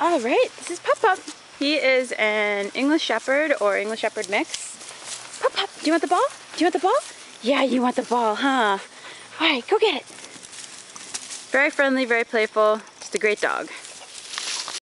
All right, this is PupPup. He is an English Shepherd or English Shepherd mix. PupPup, do you want the ball? Do you want the ball? Yeah, you want the ball, huh? All right, go get it. Very friendly, very playful, just a great dog.